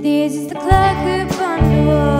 This is the clock upon the wall.